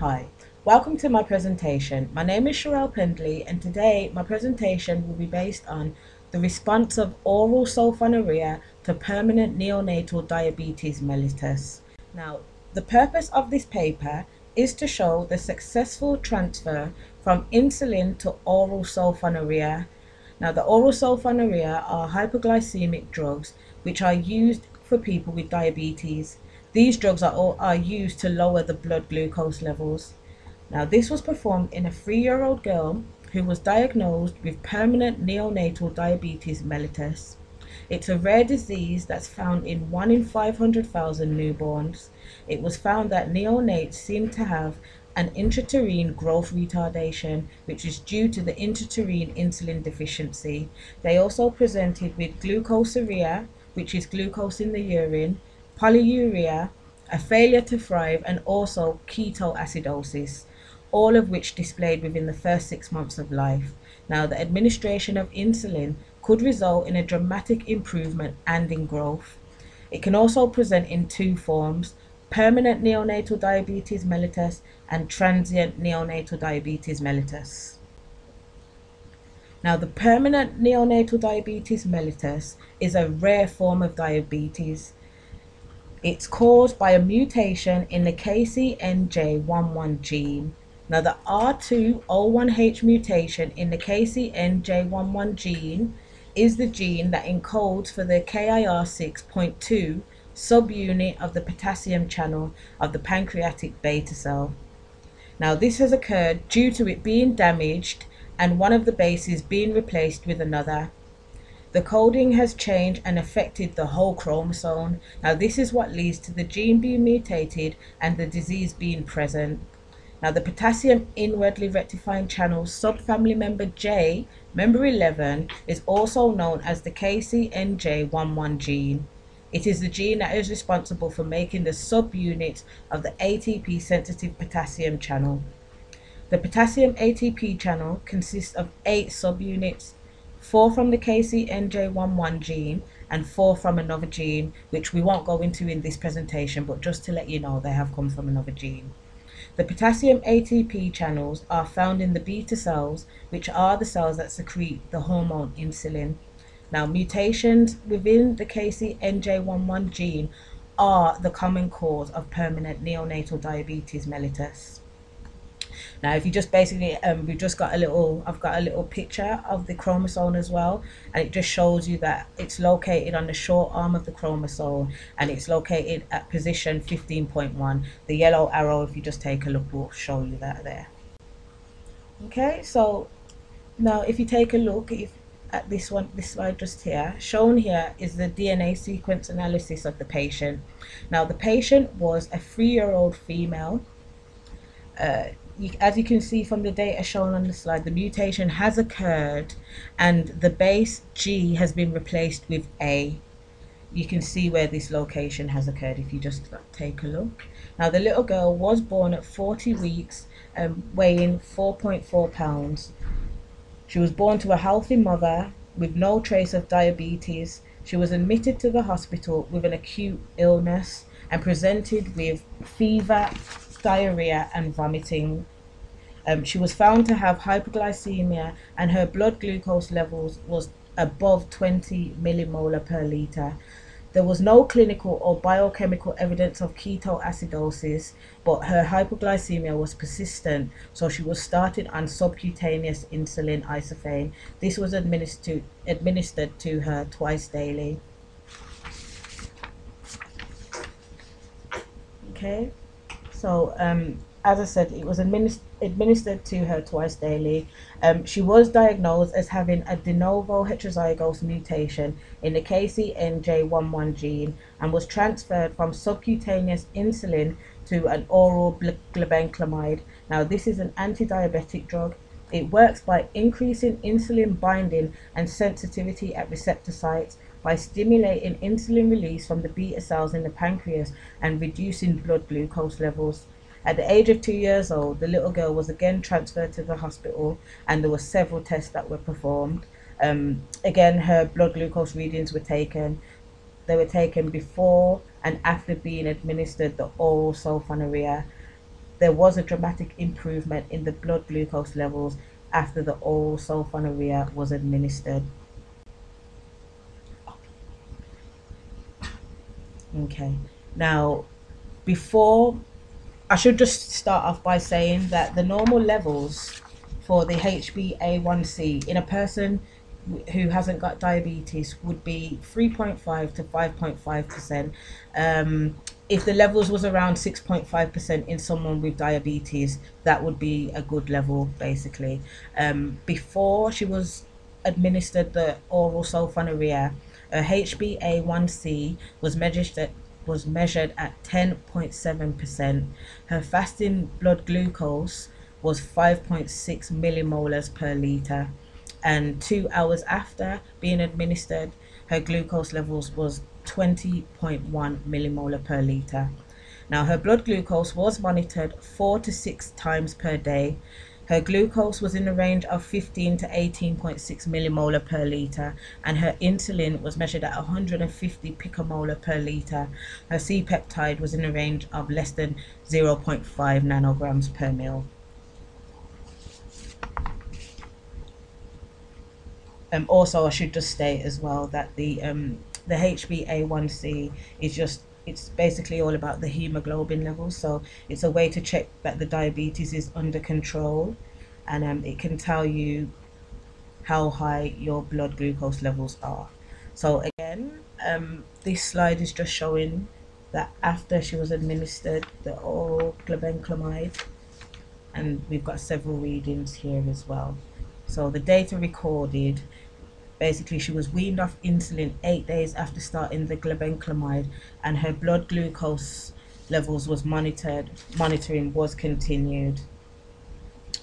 Hi, welcome to my presentation. My name is Sherrelle Pendley and today my presentation will be based on the response of oral sulfonylurea to permanent neonatal diabetes mellitus. Now, the purpose of this paper is to show the successful transfer from insulin to oral sulfonylurea. Now, the oral sulfonylurea are hypoglycemic drugs which are used for people with diabetes. These drugs are, all, are used to lower the blood glucose levels. Now, this was performed in a three year old girl who was diagnosed with permanent neonatal diabetes mellitus. It's a rare disease that's found in 1 in 500,000 newborns. It was found that neonates seem to have an intrauterine growth retardation, which is due to the intrauterine insulin deficiency. They also presented with glucosuria, which is glucose in the urine, polyuria, a failure to thrive, and also ketoacidosis, all of which displayed within the first six months of life. Now, the administration of insulin could result in a dramatic improvement and in growth. It can also present in two forms permanent neonatal diabetes mellitus and transient neonatal diabetes mellitus. Now, the permanent neonatal diabetes mellitus is a rare form of diabetes. It's caused by a mutation in the KCNJ11 gene. Now, the R201H mutation in the KCNJ11 gene is the gene that encodes for the KIR6.2 subunit of the potassium channel of the pancreatic beta cell. Now, this has occurred due to it being damaged and one of the bases being replaced with another. The coding has changed and affected the whole chromosome. Now this is what leads to the gene being mutated and the disease being present. Now the potassium inwardly rectifying channel subfamily member J, member 11, is also known as the KCNJ11 gene. It is the gene that is responsible for making the subunits of the ATP sensitive potassium channel. The potassium ATP channel consists of eight subunits, four from the KCNJ11 gene and four from another gene, which we won't go into in this presentation, but just to let you know, they have come from another gene. The potassium ATP channels are found in the beta cells, which are the cells that secrete the hormone insulin. Now, mutations within the KCNJ11 gene are the common cause of permanent neonatal diabetes mellitus. Now, if you just basically, um, we've just got a little, I've got a little picture of the chromosome as well, and it just shows you that it's located on the short arm of the chromosome, and it's located at position 15.1. The yellow arrow, if you just take a look, will show you that there. Okay, so now if you take a look if, at this one, this slide just here, shown here is the DNA sequence analysis of the patient. Now, the patient was a three-year-old female. Uh, as you can see from the data shown on the slide, the mutation has occurred and the base G has been replaced with A. You can see where this location has occurred if you just take a look. Now the little girl was born at 40 weeks, um, weighing 4.4 pounds. She was born to a healthy mother with no trace of diabetes. She was admitted to the hospital with an acute illness and presented with fever, diarrhea and vomiting. Um, she was found to have hypoglycemia and her blood glucose levels was above 20 millimolar per litre. There was no clinical or biochemical evidence of ketoacidosis, but her hypoglycemia was persistent, so she was started on subcutaneous insulin isophane. This was administered, administered to her twice daily. Okay. So, um, as I said, it was administ administered to her twice daily. Um, she was diagnosed as having a de novo heterozygous mutation in the KCNJ11 gene and was transferred from subcutaneous insulin to an oral glibenclamide. Now, this is an anti-diabetic drug. It works by increasing insulin binding and sensitivity at receptor sites by stimulating insulin release from the beta cells in the pancreas and reducing blood glucose levels. At the age of two years old, the little girl was again transferred to the hospital and there were several tests that were performed. Um, again, her blood glucose readings were taken. They were taken before and after being administered the oral sulfonylurea. there was a dramatic improvement in the blood glucose levels after the oral sulfonylurea was administered. Okay, now before I should just start off by saying that the normal levels for the HbA1c in a person who hasn't got diabetes would be 3.5 to 5.5 percent. Um, if the levels was around 6.5 percent in someone with diabetes, that would be a good level basically. Um, before she was administered the oral sulfonylurea, her HbA1c was measured at was measured at 10.7 percent. Her fasting blood glucose was 5.6 millimolars per liter and two hours after being administered her glucose levels was 20.1 millimolar per liter now her blood glucose was monitored four to six times per day her glucose was in the range of 15 to 18.6 millimolar per liter, and her insulin was measured at 150 picomolar per liter. Her C peptide was in the range of less than 0.5 nanograms per mil. Um, also, I should just state as well that the um, the HbA1c is just it's basically all about the hemoglobin level. So it's a way to check that the diabetes is under control, and um, it can tell you how high your blood glucose levels are. So again, um, this slide is just showing that after she was administered the oral glibenclamide, and we've got several readings here as well. So the data recorded, basically she was weaned off insulin eight days after starting the glibenclamide and her blood glucose levels was monitored, monitoring was continued.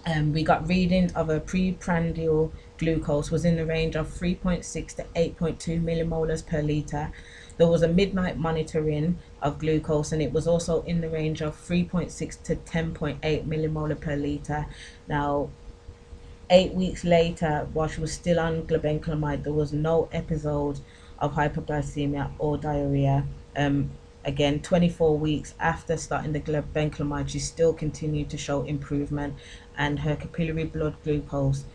Um, we got readings of her preprandial glucose was in the range of 3.6 to 8.2 millimolars per liter. There was a midnight monitoring of glucose and it was also in the range of 3.6 to 10.8 millimolar per liter. Now, eight weeks later, while she was still on glibenclamide, there was no episode of hypoglycemia or diarrhea. Um, again, 24 weeks after starting the glibenclamide, she still continued to show improvement, and her capillary blood glucose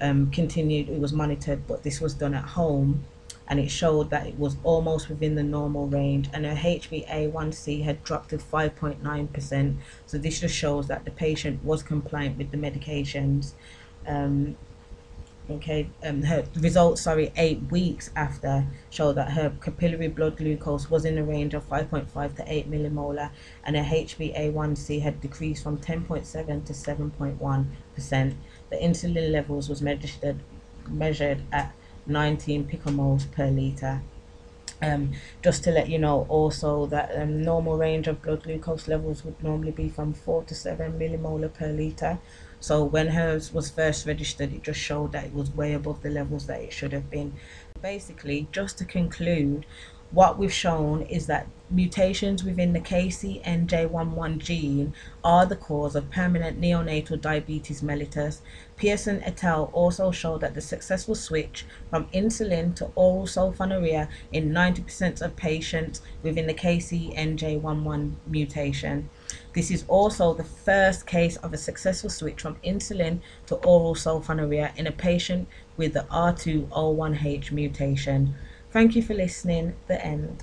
um, continued. It was monitored, but this was done at home, and it showed that it was almost within the normal range, and her HbA1c had dropped to 5.9%. So this just shows that the patient was compliant with the medications um, okay um her results sorry eight weeks after showed that her capillary blood glucose was in the range of 5.5 to 8 millimolar and her hba1c had decreased from 10.7 to 7.1 percent. The insulin levels was measured measured at 19 picomoles per liter. Um, just to let you know also that um, normal range of blood glucose levels would normally be from 4 to 7 millimolar per liter so when hers was first registered, it just showed that it was way above the levels that it should have been. Basically, just to conclude, what we've shown is that mutations within the KCNJ11 gene are the cause of permanent neonatal diabetes mellitus. Pearson et al. also showed that the successful switch from insulin to oral sulfonylurea in 90% of patients within the KCNJ11 mutation. This is also the first case of a successful switch from insulin to oral sulfonylurea in a patient with the R201H mutation. Thank you for listening. The end.